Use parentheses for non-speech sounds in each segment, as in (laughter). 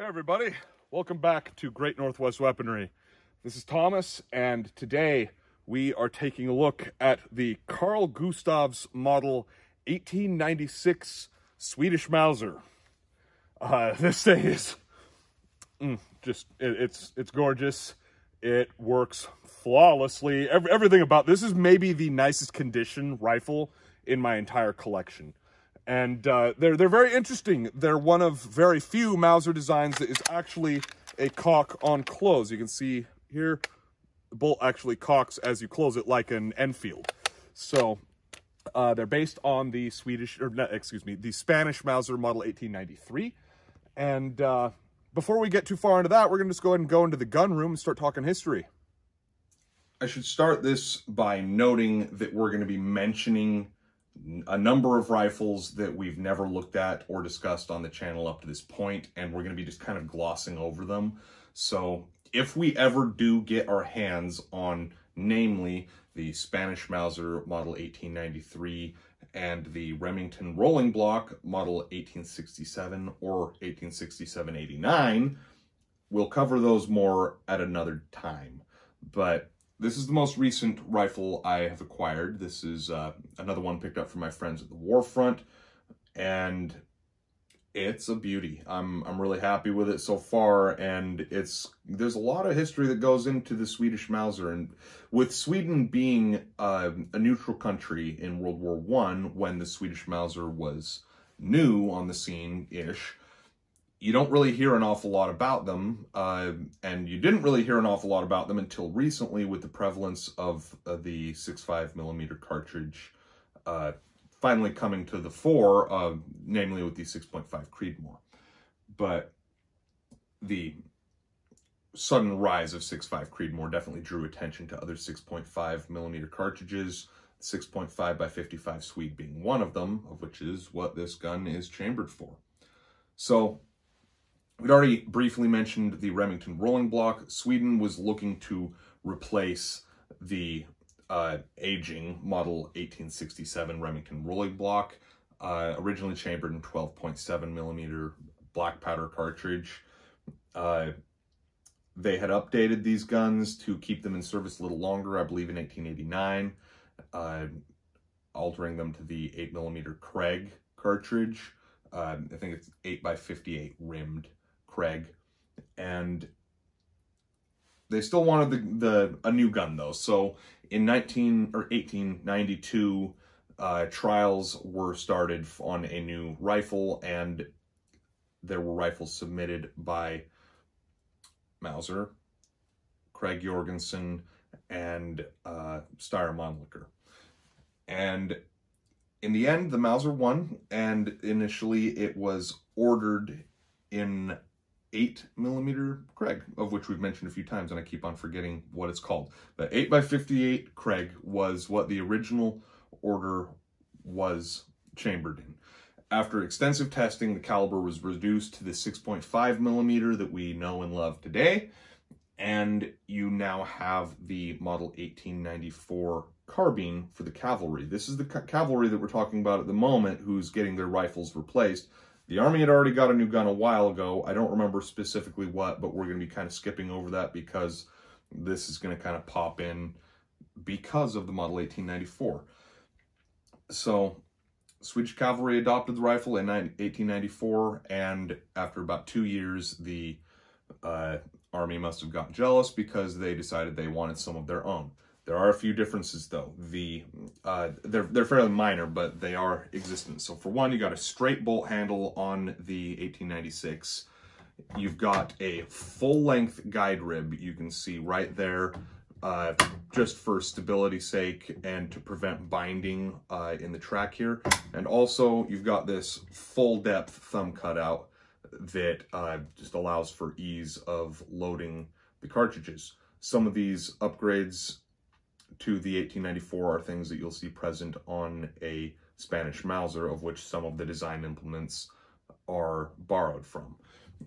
Hey everybody, welcome back to Great Northwest Weaponry. This is Thomas, and today we are taking a look at the Carl Gustav's model 1896 Swedish Mauser. Uh, (laughs) this thing is mm, just, it, it's, it's gorgeous. It works flawlessly. Every, everything about this is maybe the nicest condition rifle in my entire collection. And uh, they're, they're very interesting. They're one of very few Mauser designs that is actually a cock on close. You can see here, the bolt actually cocks as you close it like an Enfield. So uh, they're based on the Swedish, or excuse me, the Spanish Mauser model 1893. And uh, before we get too far into that, we're going to just go ahead and go into the gun room and start talking history. I should start this by noting that we're going to be mentioning a number of rifles that we've never looked at or discussed on the channel up to this point, and we're going to be just kind of glossing over them. So if we ever do get our hands on, namely, the Spanish Mauser Model 1893 and the Remington Rolling Block Model 1867 or 1867-89, we'll cover those more at another time. But this is the most recent rifle I have acquired. This is uh, another one picked up from my friends at the Warfront, and it's a beauty. I'm I'm really happy with it so far, and it's there's a lot of history that goes into the Swedish Mauser, and with Sweden being uh, a neutral country in World War One when the Swedish Mauser was new on the scene ish you don't really hear an awful lot about them, uh, and you didn't really hear an awful lot about them until recently with the prevalence of uh, the 6.5 millimeter cartridge uh, finally coming to the fore, uh, namely with the 6.5 Creedmoor. But the sudden rise of 6.5 Creedmoor definitely drew attention to other 6.5 millimeter cartridges, 6.5 by 55 Swede being one of them, of which is what this gun is chambered for. So We'd already briefly mentioned the Remington rolling block. Sweden was looking to replace the uh, aging model 1867 Remington rolling block, uh, originally chambered in 12.7 millimeter black powder cartridge. Uh, they had updated these guns to keep them in service a little longer, I believe in 1889, uh, altering them to the 8 millimeter Krag cartridge. Uh, I think it's 8 by 58 rimmed Krag, and they still wanted the, the a new gun though. So in 19 or 1892, uh, trials were started on a new rifle, and there were rifles submitted by Mauser, Krag Jorgensen, and uh, Steyr Mannlicher. And in the end, the Mauser won, and initially it was ordered in 8 millimeter Krag, of which we've mentioned a few times, and I keep on forgetting what it's called. The 8 by 58 Krag was what the original order was chambered in. After extensive testing, the caliber was reduced to the 6.5 millimeter that we know and love today, and you now have the Model 1894 carbine for the cavalry. This is the cavalry that we're talking about at the moment who's getting their rifles replaced the Army had already got a new gun a while ago. I don't remember specifically what, but we're going to be kind of skipping over that because this is going to kind of pop in because of the Model 1894. So Swedish Cavalry adopted the rifle in 1894, and after about two years, the uh, Army must have gotten jealous because they decided they wanted some of their own. There are a few differences though. The uh, they're they're fairly minor, but they are existent. So for one, you got a straight bolt handle on the 1896. You've got a full length guide rib. You can see right there, uh, just for stability sake and to prevent binding uh, in the track here. And also you've got this full depth thumb cutout that uh, just allows for ease of loading the cartridges. Some of these upgrades to the 1894 are things that you'll see present on a Spanish Mauser, of which some of the design implements are borrowed from.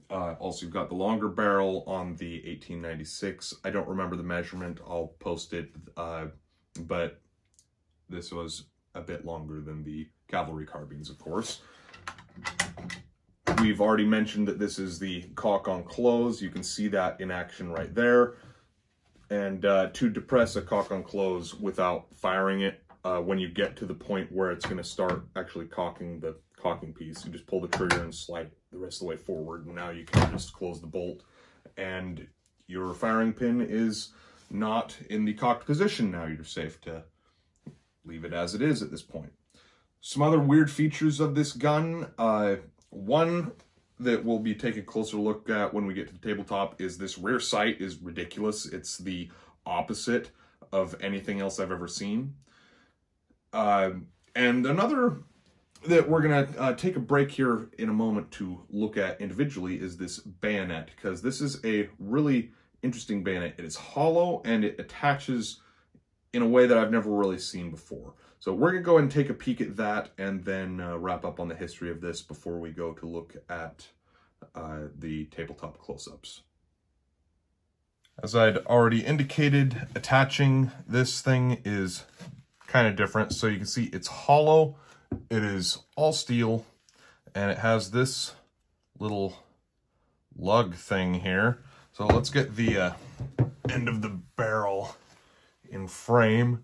Uh, also, you've got the longer barrel on the 1896. I don't remember the measurement. I'll post it, uh, but this was a bit longer than the cavalry carbines, of course. we've already mentioned that this is the cock on close. You can see that in action right there. And uh, to depress a cock on close without firing it, uh, when you get to the point where it's going to start actually cocking the cocking piece, you just pull the trigger and slide the rest of the way forward. And now you can just close the bolt. And your firing pin is not in the cocked position now. You're safe to leave it as it is at this point. Some other weird features of this gun. Uh, one that we'll be taking a closer look at when we get to the tabletop is this rear sight is ridiculous. It's the opposite of anything else I've ever seen. Uh, and another that we're going to uh, take a break here in a moment to look at individually is this bayonet, because this is a really interesting bayonet. It is hollow and it attaches in a way that I've never really seen before. So we're going to go and take a peek at that and then uh, wrap up on the history of this before we go to look at uh, the tabletop close-ups. As I'd already indicated, attaching this thing is kind of different. So you can see it's hollow, it is all steel, and it has this little lug thing here. So let's get the uh, end of the barrel in frame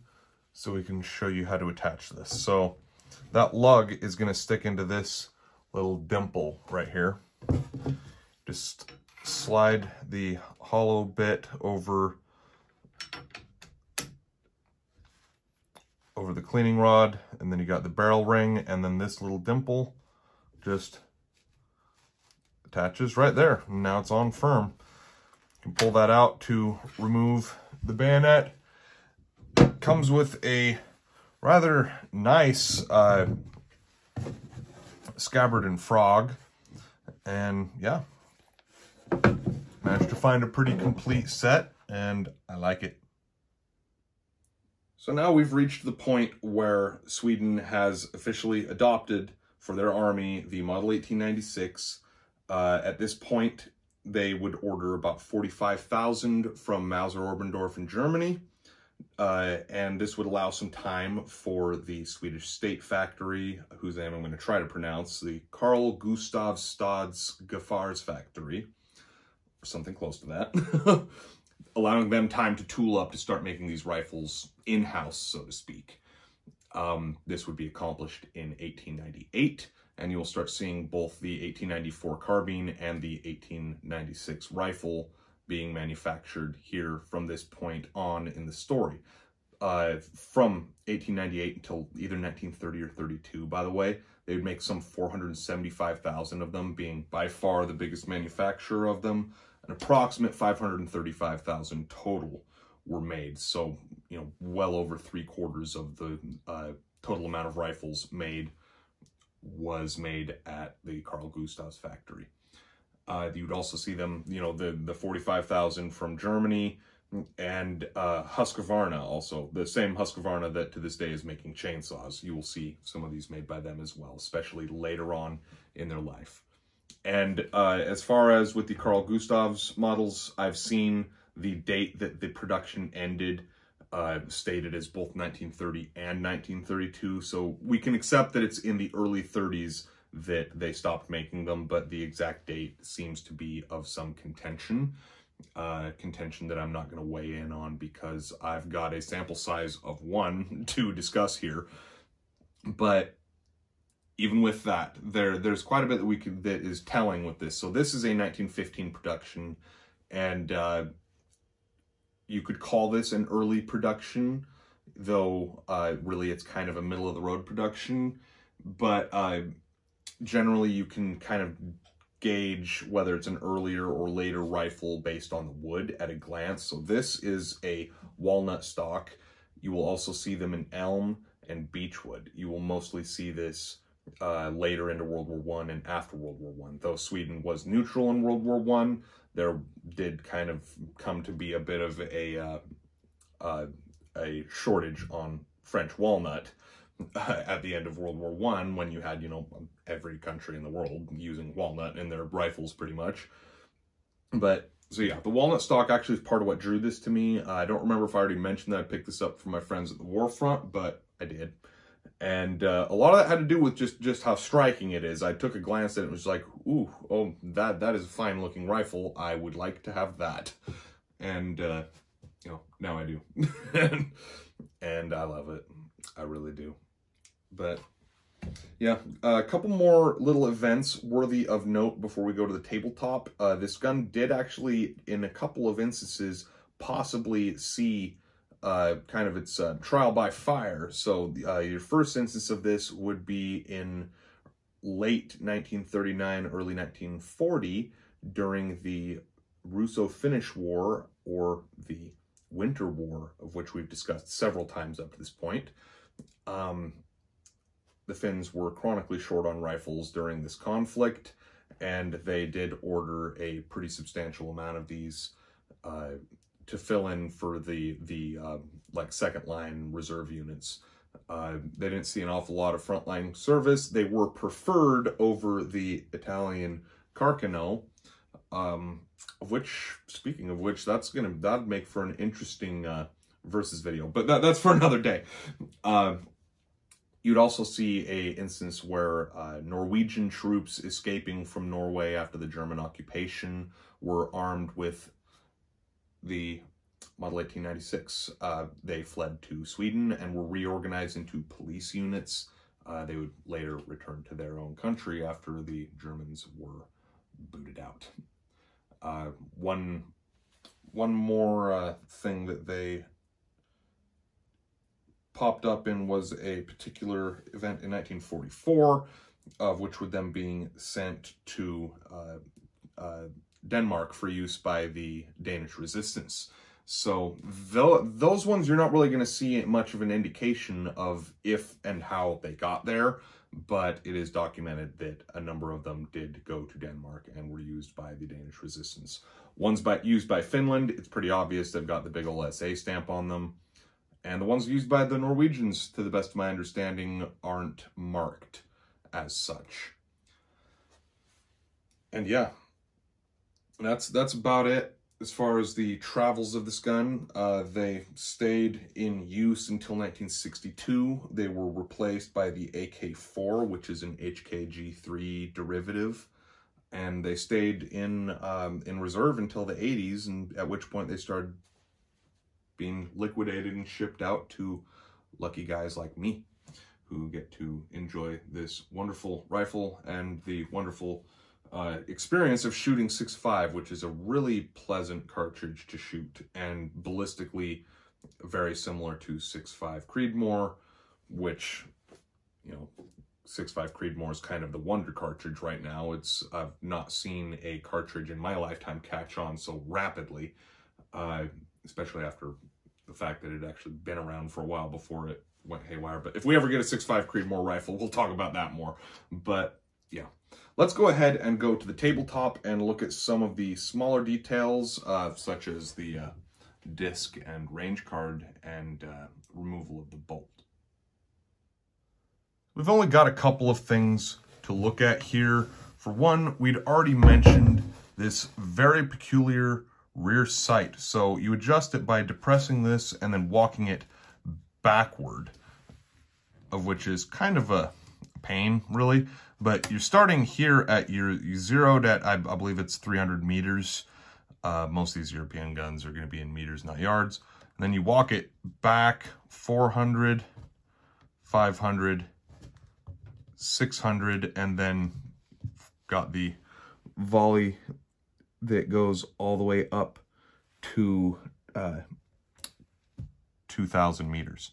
so we can show you how to attach this. So that lug is going to stick into this little dimple right here. Just slide the hollow bit over over the cleaning rod and then you got the barrel ring and then this little dimple just attaches right there. Now it's on firm. You can pull that out to remove the bayonet comes with a rather nice uh, scabbard and frog. And yeah, managed to find a pretty complete set and I like it. So now we've reached the point where Sweden has officially adopted for their army the Model 1896. Uh, at this point, they would order about 45,000 from Mauser Oberndorf in Germany. Uh, and this would allow some time for the Swedish state factory, whose name I'm going to try to pronounce, the Carl Gustav Stads Gevärs factory, or something close to that, (laughs) allowing them time to tool up to start making these rifles in-house, so to speak. Um, this would be accomplished in 1898, and you'll start seeing both the 1894 carbine and the 1896 rifle being manufactured here from this point on in the story. Uh, from 1898 until either 1930 or 32, by the way, they would make some 475,000 of them, being by far the biggest manufacturer of them. An approximate 535,000 total were made. So, you know, well over three quarters of the uh, total amount of rifles made was made at the Carl Gustav's factory. Uh, you would also see them, you know, the, the 45,000 from Germany and uh, Husqvarna also, the same Husqvarna that to this day is making chainsaws. You will see some of these made by them as well, especially later on in their life. And uh, as far as with the Carl Gustav's models, I've seen the date that the production ended uh, stated as both 1930 and 1932. So we can accept that it's in the early 30s that they stopped making them, but the exact date seems to be of some contention. Uh, contention that I'm not going to weigh in on because I've got a sample size of one (laughs) to discuss here. But even with that, there there's quite a bit that we could that is telling with this. So this is a 1915 production, and uh, you could call this an early production, though uh, really it's kind of a middle of the road production. But uh, generally you can kind of gauge whether it's an earlier or later rifle based on the wood at a glance. So this is a walnut stock. You will also see them in elm and beechwood. You will mostly see this uh, later into World War One and after World War One. Though Sweden was neutral in World War One, there did kind of come to be a bit of a uh, uh, a shortage on French walnut (laughs) at the end of World War One, when you had, you know, every country in the world using walnut in their rifles pretty much. But, so yeah, the walnut stock actually is part of what drew this to me. Uh, I don't remember if I already mentioned that I picked this up from my friends at the War Front, but I did. And uh, a lot of that had to do with just, just how striking it is. I took a glance at it and was like, ooh, oh, that, that is a fine looking rifle. I would like to have that. And, uh, you know, now I do. (laughs) and I love it. I really do. But yeah, a couple more little events worthy of note before we go to the tabletop. Uh, this gun did actually, in a couple of instances, possibly see uh, kind of its uh, trial by fire. So uh, your first instance of this would be in late 1939, early 1940, during the Russo-Finnish War, or the Winter War, of which we've discussed several times up to this point. Um, the Finns were chronically short on rifles during this conflict, and they did order a pretty substantial amount of these uh, to fill in for the the uh, like second line reserve units. Uh, they didn't see an awful lot of frontline service. They were preferred over the Italian Carcano, um, which, speaking of which, that's gonna that'd make for an interesting uh, versus video, but that, that's for another day. Uh, you'd also see a instance where uh, Norwegian troops escaping from Norway after the German occupation were armed with the Model 1896. Uh, they fled to Sweden and were reorganized into police units. Uh, they would later return to their own country after the Germans were booted out. Uh, one, one more uh, thing that they popped up in was a particular event in 1944, of which would then being sent to uh, uh, Denmark for use by the Danish resistance. So th those ones, you're not really going to see much of an indication of if and how they got there, but it is documented that a number of them did go to Denmark and were used by the Danish resistance. Ones by, used by Finland, it's pretty obvious they've got the big ol' SA stamp on them. And the ones used by the Norwegians, to the best of my understanding, aren't marked as such. And yeah, that's that's about it as far as the travels of this gun. Uh, they stayed in use until 1962. They were replaced by the AK-4, which is an HK G3 derivative. And they stayed in um, in reserve until the 80s, and at which point they started being liquidated and shipped out to lucky guys like me who get to enjoy this wonderful rifle and the wonderful uh, experience of shooting 6.5, which is a really pleasant cartridge to shoot and ballistically very similar to 6.5 Creedmoor, which, you know, 6.5 Creedmoor is kind of the wonder cartridge right now. It's I've not seen a cartridge in my lifetime catch on so rapidly, uh, especially after the fact that it had actually been around for a while before it went haywire. But if we ever get a 6.5 Creedmoor rifle, we'll talk about that more. But yeah, let's go ahead and go to the tabletop and look at some of the smaller details, uh, such as the uh, disc and range card and uh, removal of the bolt. We've only got a couple of things to look at here. For one, we'd already mentioned this very peculiar rear sight. So you adjust it by depressing this and then walking it backward, of which is kind of a pain, really. But you're starting here at your, you zeroed at, I, I believe it's 300 meters. Uh, most of these European guns are going to be in meters, not yards. And then you walk it back 400, 500, 600, and then got the volley that goes all the way up to uh, 2,000 meters.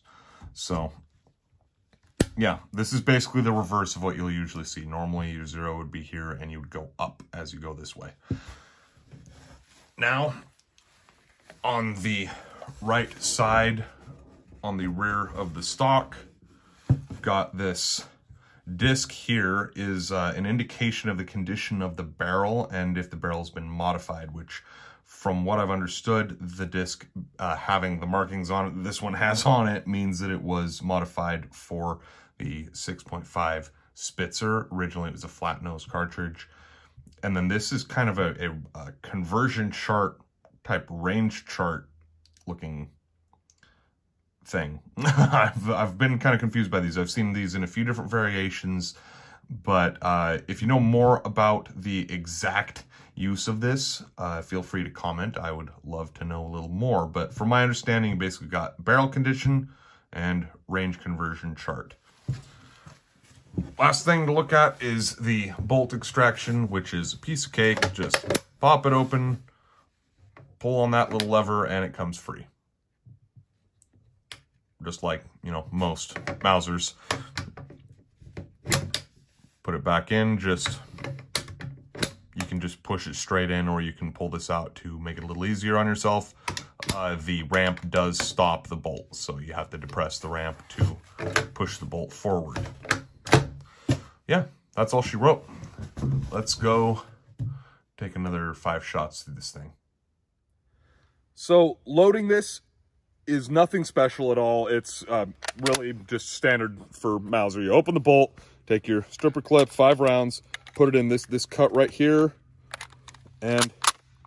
So, yeah, this is basically the reverse of what you'll usually see. Normally, your zero would be here, and you would go up as you go this way. Now, on the right side, on the rear of the stock, got this disc here is uh, an indication of the condition of the barrel and if the barrel's been modified, which from what I've understood, the disc uh, having the markings on it this one has on it means that it was modified for the 6.5 Spitzer. Originally, it was a flat nose cartridge. And then this is kind of a, a, a conversion chart type range chart looking thing. (laughs) I've, I've been kind of confused by these. I've seen these in a few different variations, but uh, if you know more about the exact use of this, uh, feel free to comment. I would love to know a little more, but from my understanding, you basically got barrel condition and range conversion chart. Last thing to look at is the bolt extraction, which is a piece of cake. Just pop it open, pull on that little lever, and it comes free. Just like, you know, most Mausers. Put it back in, just, you can just push it straight in, or you can pull this out to make it a little easier on yourself. Uh, the ramp does stop the bolt, so you have to depress the ramp to push the bolt forward yeah, that's all she wrote. Let's go take another five shots through this thing. So loading this is nothing special at all. It's uh, really just standard for Mauser. You open the bolt, take your stripper clip, five rounds, put it in this, this cut right here, and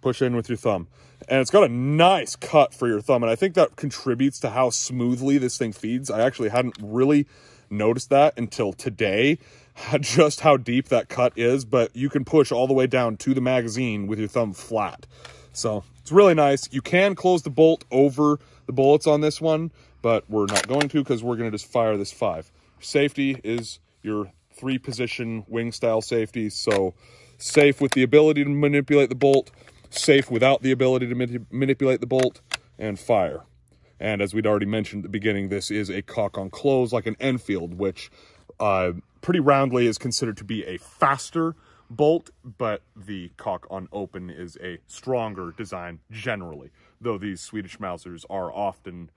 push in with your thumb. And it's got a nice cut for your thumb, and I think that contributes to how smoothly this thing feeds. I actually hadn't really noticed that until today (laughs) just how deep that cut is, but you can push all the way down to the magazine with your thumb flat. So it's really nice. You can close the bolt over the bullets on this one, but we're not going to because we're going to just fire this five. Safety is your three position wing style safety. So safe with the ability to manipulate the bolt, safe without the ability to manipulate the bolt, and fire. And as we'd already mentioned at the beginning, this is a cock on close like an Enfield, which uh, pretty roundly is considered to be a faster bolt, but the cock on open is a stronger design generally, though these Swedish Mausers are often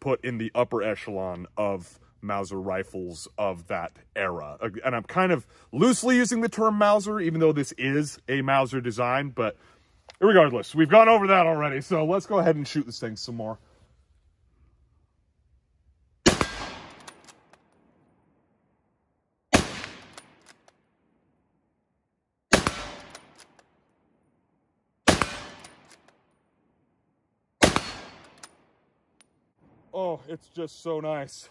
put in the upper echelon of Mauser rifles of that era. And I'm kind of loosely using the term Mauser, even though this is a Mauser design, but regardless, we've gone over that already, so let's go ahead and shoot this thing some more. Oh, it's just so nice.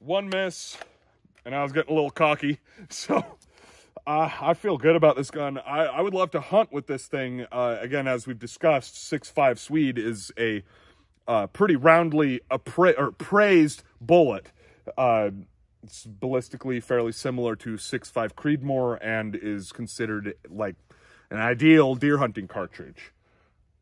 One miss, and I was getting a little cocky. (laughs) So uh, I feel good about this gun. I, I would love to hunt with this thing. Uh, again, as we've discussed, 6.5 Swede is a uh, pretty roundly appra praised bullet. Uh, it's ballistically fairly similar to 6.5 Creedmoor and is considered like an ideal deer hunting cartridge.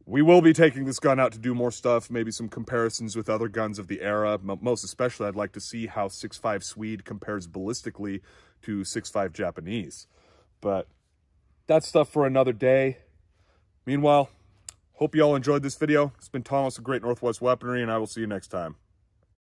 We will be taking this gun out to do more stuff, maybe some comparisons with other guns of the era. Most especially, I'd like to see how 6.5 Swede compares ballistically to 6.5 Japanese. But that's stuff for another day. Meanwhile, hope you all enjoyed this video. It's been Thomas of Great Northwest Weaponry, and I will see you next time.